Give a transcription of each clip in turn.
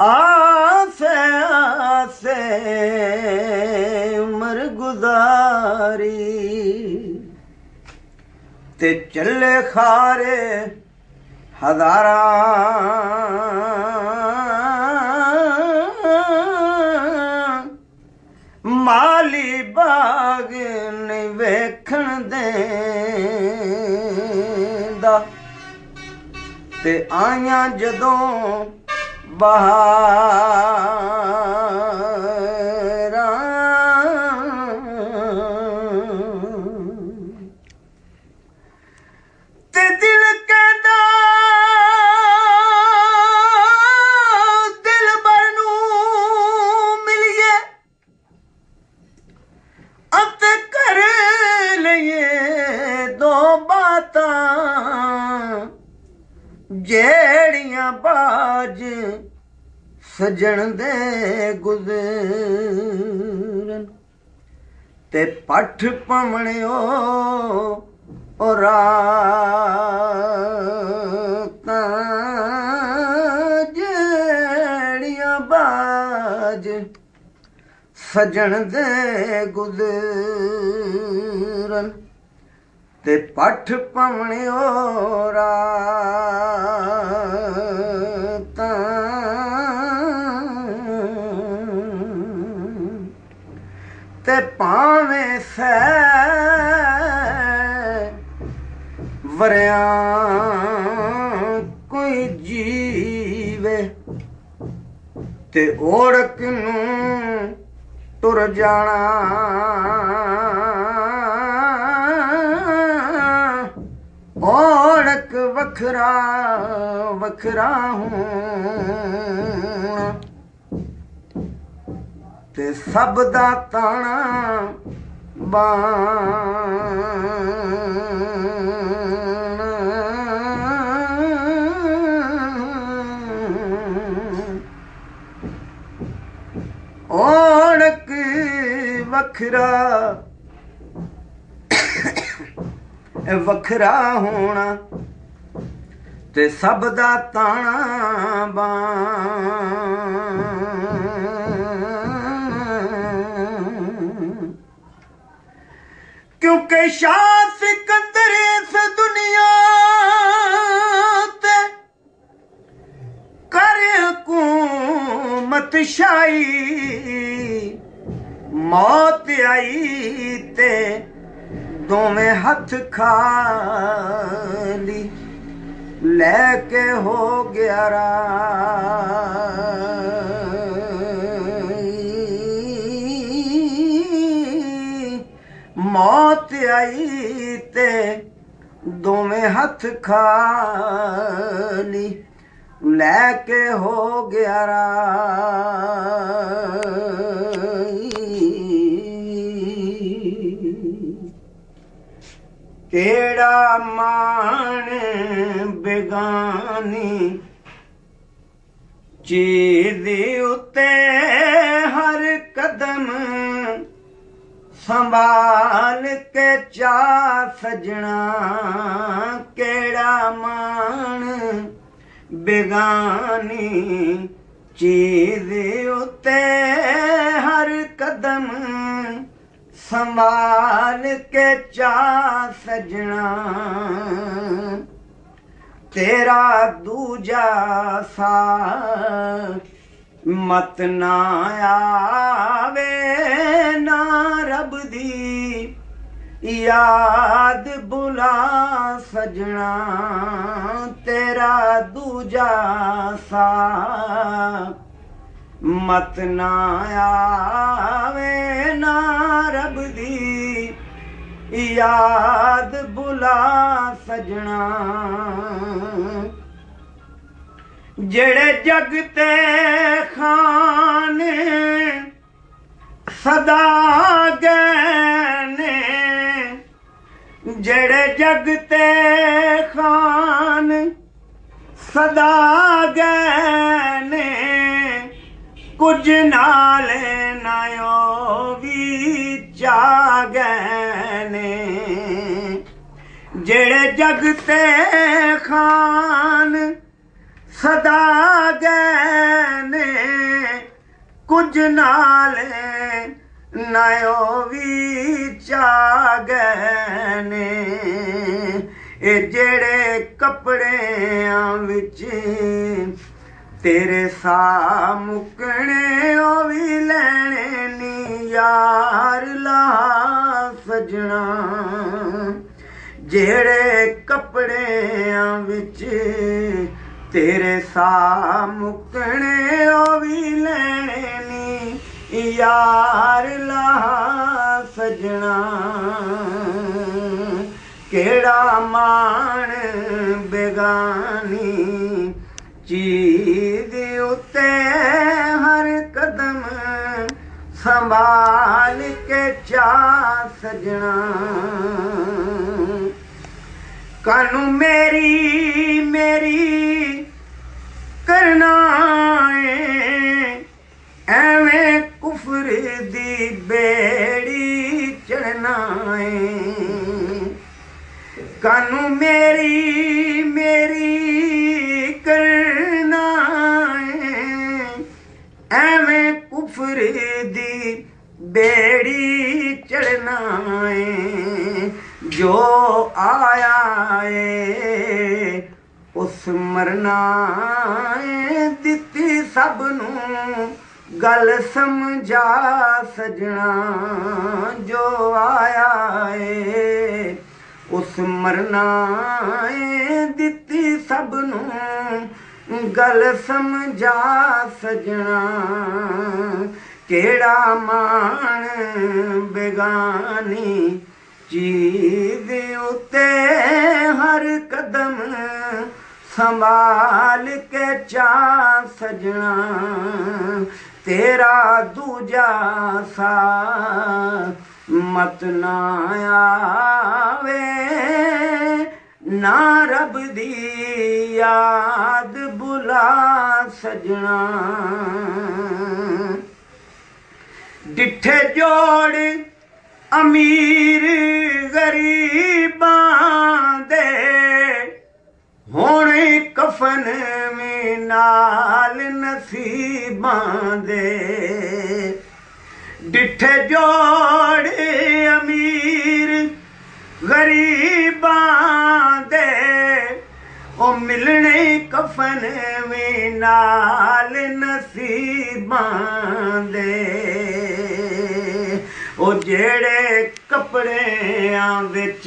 ਆਸੇ ਆਸੇ ਉਮਰ ਗੁਜ਼ਾਰੀ ਤੇ ਚੱਲੇ ਖਾਰੇ ਹਜ਼ਾਰਾਂ। ਮਾਲੀ ਬਾਗ ਨੇ ਵੇਖਣ ਦੇ। ਤੇ ਆਈਆਂ ਜਦੋਂ ਬਹਾਰਾਂ। ਸਜਣ ਦੇ ਗੁਜ਼ਰਨ। ਤੇ ਪੱਠ ਪਵਣਿਓ ਉਹ ਰਾਤਾਂ ਜਿਹੜੀਆਂ ਬਾਜ ਸਜਣ ਦੇ ਗੁਜ਼ਰਨ। ਤੇ ਪੱਠ ਪਵਣਿਓ ਰਾ ਤੇ ਭਾਵੇਂ ਸੈ ਵਰਿਆਂ ਕੋਈ ਜੀਵੇ ਤੇ ਓੜਕ ਨੂੰ ਤੁਰ ਜਾਣਾ। ਓੜਕ ਵੱਖਰਾ ਵੱਖਰਾ ਹੋਣਾ। ਤੇ ਸਭ ਦਾ ਤਾਣਾ ਬਾਣ। ਓੜਕ ਵੱਖਰਾ ਇਹ ਵੱਖਰਾ ਹੋਣਾ ਤੇ ਸਭ ਦਾ ਤਾਣਾ ਬਾਣ। ਸ਼ਾਹ ਸਿਕੰਦਰ ਇਸ ਦੁਨੀਆ ਤੇ ਕਰ ਹਕੂਮਤ ਸ਼ਾਹੀ, ਮੌਤ ਆਈ ਤੇ ਦੋਵੇਂ ਹੱਥ ਖਾਲੀ ਲੈ ਕੇ ਹੋ ਗਿਆ ਰਾਈ ਮੌਤ ਆਈ ਤੇ ਦੋਵੇਂ ਹੱਥ ਖਾਲੀ। ਲੈ ਕੇ ਹੋ ਗਿਆ ਰਾਈ ਕਿਹੜਾ ਮਾਣ ਬੇਗਾਨੀ ਚੀਜ਼ ਉੱਤੇ ਹਰ ਕਦਮ संभाल के चा सजना कहिड़ा माण बेगानी चीज़ उते हर कदम संभाल के चा सजना तेरा दूजा सा मत ना आवे ना ਯਾਦ ਬੁਲਾ ਸਜਣਾ, ਤੇਰਾ ਦੂਜਾ ਸਾ ਮਤ ਨਾ ਆਵੇ ਨਾ ਰੱਬ ਦੀ, ਯਾਦ ਬੁਲਾ ਸਜਣਾ। ਜਿਹੜੇ ਜਗ ਤੇ ਖਾਨ ਸਦਾ ਗਏ ਨੇ ਜਿਹੜੇ ਜਗ ਤੇ ਖਾਨ ਸਦਾ ਗਏ ਨੇ ਕੁਝ ਨਾਲ ਨਾਇਓ ਵੀ ਚਾ ਗਏ ਨੇ ਜਿਹੜੇ ਜਗ ਤੇ ਖਾਨ ਸਦਾ ਗਏ ਨੇ ਕੁਝ ਨਾਲ ਨਾਇਓ ਵੀ ਚਾ ਨੇ ਇਹ ਜਿਹੜੇ ਕੱਪੜਿਆਂ ਵਿੱਚ ਤੇਰੇ ਸਾ ਮੁਕਣੇ ਉਹ ਵੀ ਲੈਣੇ ਨੀ ਯਾਰ ਲਾ ਸਜਣਾ। ਜਿਹੜੇ ਕੱਪੜਿਆਂ ਵਿੱਚ ਤੇਰੇ ਸਾ ਮੁਕਣੇ ਉਹ ਵੀ ਲੈਣੇ ਨੀ यार ला सजणा कहिड़ा माण बेगानी चीज उते हर कदम संभाल के चा सजणा कानू मेरी मेरी करना ਦੀ ਬੇੜੀ ਚੜਨਾ ਏ ਕਾਨੂੰ ਮੇਰੀ ਮੇਰੀ ਕਰਨਾ ਏ ਐਵੇਂ ਕੁਫਰ ਦੀ ਬੇੜੀ ਚੜਨਾ ਏ ਜੋ ਆਇਆ ਏ, ਉਸ ਮਰਨਾ ਏ ਦਿੱਤੀ ਸਭ ਨੂੰ ਗੱਲ ਸਮਝਾ ਸਜਣਾ ਜੋ ਆਇਆ ਏ। ਉਸ ਮਰਨਾ ਏ ਦਿੱਤੀ ਸਭ ਨੂੰ। ਗੱਲ ਸਮਝਾ ਸਜਣਾ ਕਿਹੜਾ ਮਾਣ ਬੇਗਾਨੀ। ਚੀਜ਼ ਉਤੇ ਹਰ ਕਦਮ ਸੰਭਾਲ ਕੇ ਚਾ ਸਜਣਾ, ਤੇਰਾ ਦੂਜਾ ਸਾ ਮਤ ਨਾ ਆਵੇ। ਨਾ ਰੱਬ ਦੀ ਯਾਦ ਬੁਲਾ ਸਜਣਾ। ਡਿੱਠੇ ਜੋੜ ਅਮੀਰ ਗਰੀਬਾਂ ڪفن ۾ نال نٿي نسيهان ڏٺي جوڙي امير غريبان او ملڻي ڪفن ۾ نال نسيهه پان جيڙي وچ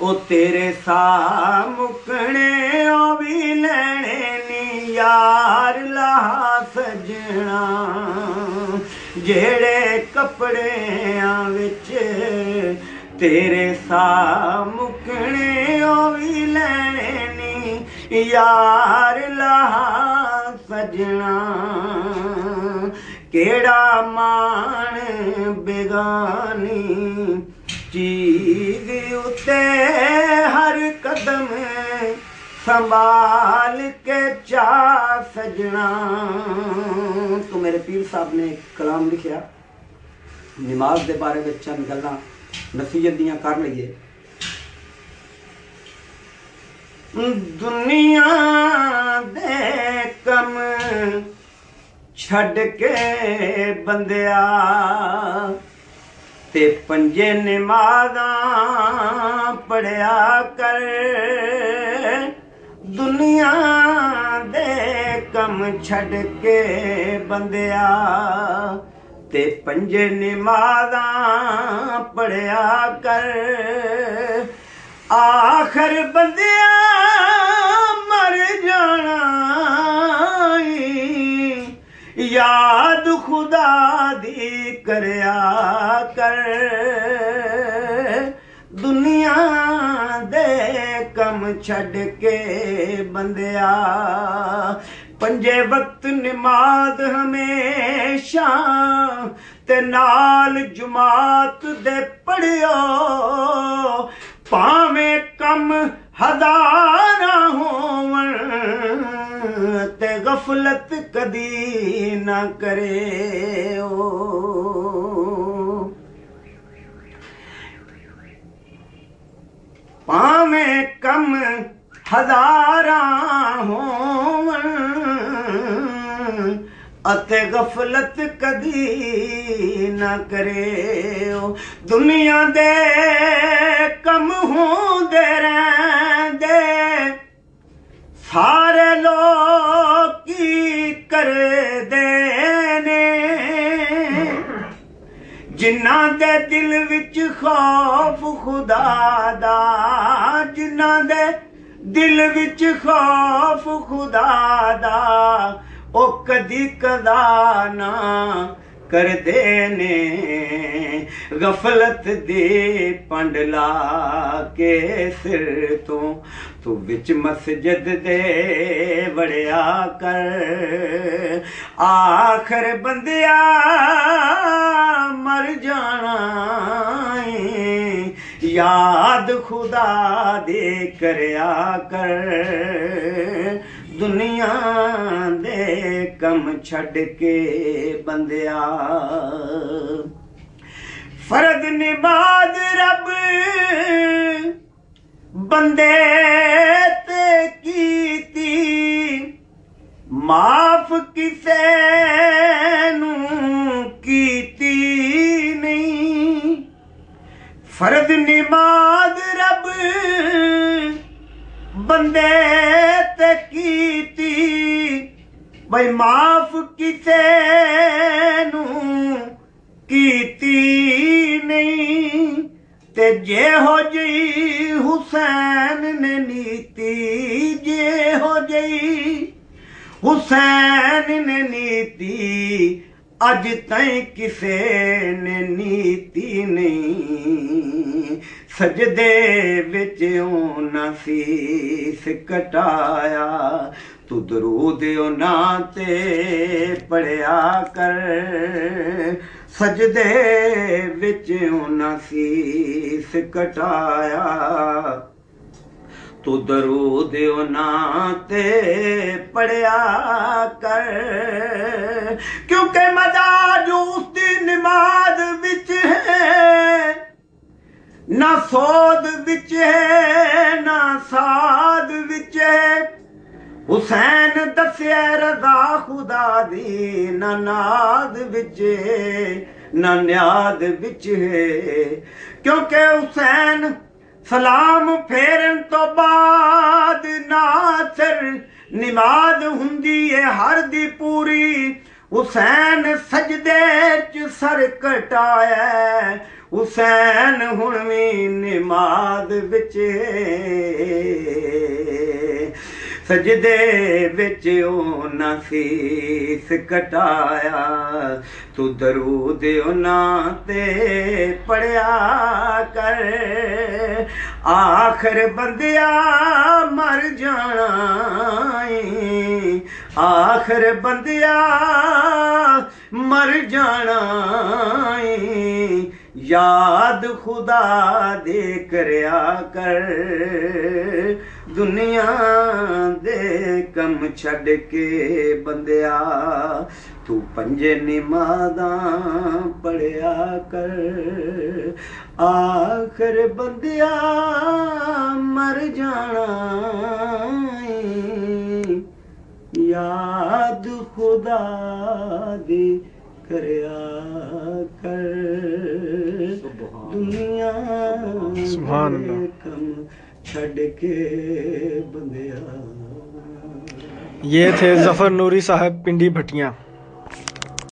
ਉਹ ਤੇਰੇ ਸਾ ਮੁਕਣੇ ਉਹ ਵੀ ਲੈਣੇ ਨੀ ਯਾਰ ਲਾ ਸਜਣਾ। ਜਿਹੜੇ ਕੱਪੜਿਆਂ ਵਿੱਚ ਤੇਰੇ ਸਾ ਮੁਕਣੇ ਉਹ ਵੀ ਲੈਣੇ ਨੀ ਯਾਰ ਲਾ ਸਜਣਾ। ਕਿਹੜਾ ਮਾਣ ਬੇਗਾਨੀ ਚੀਜ਼ ਉਤੇ ਹਰ ਕਦਮ ਸੰਭਾਲ ਕੇ ਚਾ ਸਜਣਾ। ਤੋ ਮੇਰੇ ਪੀਰ ਸਾਹਿਬ ਨੇ ਕਲਾਮ ਲਿਖਿਆ। ਨਮਾਜ਼ ਦੇ ਬਾਰੇ ਵਿੱਚ ਚੰਦ ਗੱਲਾਂ, ਨਸੀਹਤ ਦੀਆਂ ਕਰ ਲਈਏ। ਦੁਨੀਆ ਦੇ ਕੰਮ ਛੱਡ ਕੇ ਬੰਦਿਆ ਤੇ ਪੰਜੇ ਨਮਾਜ਼ਾਂ ਪੜਿਆ ਕਰ। ਦੁਨੀਆ ਦੇ ਕੰਮ ਛੱਡ ਕੇ ਬੰਦਿਆ, ਤੇ ਪੰਜੇ ਨਮਾਜ਼ਾਂ ਪੜਿਆ ਕਰ। ਆਖਰ ਬੰਦਿਆ ਮਰ ਜਾਣਾ ਯਾਦ ਖੁਦਾ ਕਰਿਆ ਕਰ। ਦੁਨੀਆ ਦੇ ਕੰਮ ਛੱਡ ਕੇ ਬੰਦਿਆ। ਪੰਜੇ ਵਕਤ ਨਮਾਜ਼ ਹਮੇਸ਼ਾ ਤੇ ਨਾਲ ਜਮਾਤ ਦੇ ਪੜਿਓ। गफ़लत कदी न करे पावे कम हज़ारा हो अते गफ़लत कदी न करे दुनिया दे कम हूंदे रहंदे सारे लोग ਕਰਦੇ ਨੇ। ਜਿਨ੍ਹਾਂ ਦੇ ਦਿਲ ਵਿੱਚ ਖੌਫ ਖੁਦਾ ਦਾ, ਜਿਨ੍ਹਾਂ ਦੇ ਦਿਲ ਵਿੱਚ ਖੌਫ ਖੁਦਾ ਦਾ, ਉਹ ਕਦੀ ਕਦਾ ਨਾ ਕਰਦੇ ਨੇ, ਗਫਲਤ ਦੇ ਪੰਡ ਲਾ ਕੇ ਸਿਰ ਤੋਂ, ਤੂੰ ਵਿੱਚ ਮਸਜਿਦ ਦੇ ਵੜਿਆ ਕਰ। ਆਖਰ ਬੰਦਿਆ, ਮਰ ਜਾਣਾ ਯਾਦ ਖੁਦਾ ਦੇ ਕਰਿਆ ਕਰ। ਦੁਨੀਆ ਦੇ ਕੰਮ ਛੱਡ ਕੇ ਬੰਦਿਆ। ਫਰਦ ਨਿਬਾਦ ਰੱਬ, ਬੰਦੇ ਤੇ ਕੀਤੀ। ਮਾਫ ਕਿਸੇ ਨੂੰ ਕੀਤੀ ਨਹੀਂ। ਫਰਦ ਨਿਬਾਦ ਰੱਬ ਬੰਦੇ ਤੇ ਕੀਤੀ ਬਈ ਮਾਫ ਕਿਸੇ ਨੂੰ ਕੀਤੀ ਨਹੀਂ ਤੇ ਜੇ ਹੋ ਜੀ ਹੁਸੈਨ ਨੇ ਨੀਤੀ ਜੇ ਹੋ ਜਈ ਹੁਸੈਨ ਨੇ ਨੀਤੀ ਅੱਜ ਤਾਈਂ ਕਿਸੇ ਨੇ ਨੀਤੀ ਨਹੀਂ। ਸਜਦੇ ਵਿੱਚ ਉਹਨਾਂ ਸੀਸ ਕਟਾਇਆ। ਤੂੰ ਦਰੂਦ ਉਹਨਾਂ ਤੇ ਪੜਿਆ ਕਰ। ਸਜਦੇ ਵਿੱਚ ਉਹਨਾਂ ਸੀਸ ਕਟਾਇਆ। ਤੂੰ ਦਰੂਦ ਉਹਨਾਂ ਤੇ ਪੜਿਆ ਕਰ। ਕਿਉਂਕਿ ਮਜ਼ਾਜ ਜੋ ਉਸ ਦੀ ਨਮਾਜ਼ ਵਿੱਚ ਹੈ, ਨਾ ਸੋਦ ਵਿੱਚ ਹੈ, ਨਾ ਸਾਦ ਵਿੱਚ ਹੈ। ਹੁਸੈਨ ਦੱਸਿਆ, ਰਜ਼ਾ ਖੁਦਾ ਦੀ ਨਾ ਨਾਦ ਵਿੱਚ ਨਾ ਨਿਆਦ ਵਿੱਚ ਹੈ। ਕਿਉਂਕਿ ਹੁਸੈਨ ਸਲਾਮ ਫੇਰਨ ਤੋਂ ਬਾਅਦ ਨਾਸਰ ਨਮਾਜ਼ ਹੁੰਦੀ ਹੈ ਹਰ ਦੀ ਪੂਰੀ ਹੁਸੈਨ ਸਜਦੇ ਚ ਸਰ ਕਟਾਇਆ ਹੁਸੈਨ ਹੁਣ ਵੀ ਨਮਾਜ਼ ਵਿੱਚ। ਏ। ਸਜਦੇ ਵਿੱਚ ਉਹਨਾਂ ਸੀਸ ਕਟਾਇਆ ਤੂੰ ਦਰੂਦ ਉਹਨਾਂ ਤੇ ਪੜਿਆ ਕਰ। ਆਖਰ ਬੰਦਿਆ ਮਰ ਜਾਣਾ ਆਖਰ ਬੰਦਿਆ ਮਰ ਜਾਣਾ ਏ। ਯਾਦ ਖੁਦਾ ਦੇ ਕਰਿਆ ਕਰ। ਦੁਨੀਆ ਦੇ ਕੰਮ ਛੱਡ ਕੇ ਬੰਦਿਆ, ਤੂੰ ਪੰਜੇ ਨਿਮਾਦਾਂ ਪੜਿਆ ਕਰ। ਆਖਰ ਬੰਦਿਆ ਮਰ ਜਾਣਾ याद खुदा दे कर दुनिया कम छड़ के बंदिया ये थे ज़फ़र नूरी साहब पिंडी भटिया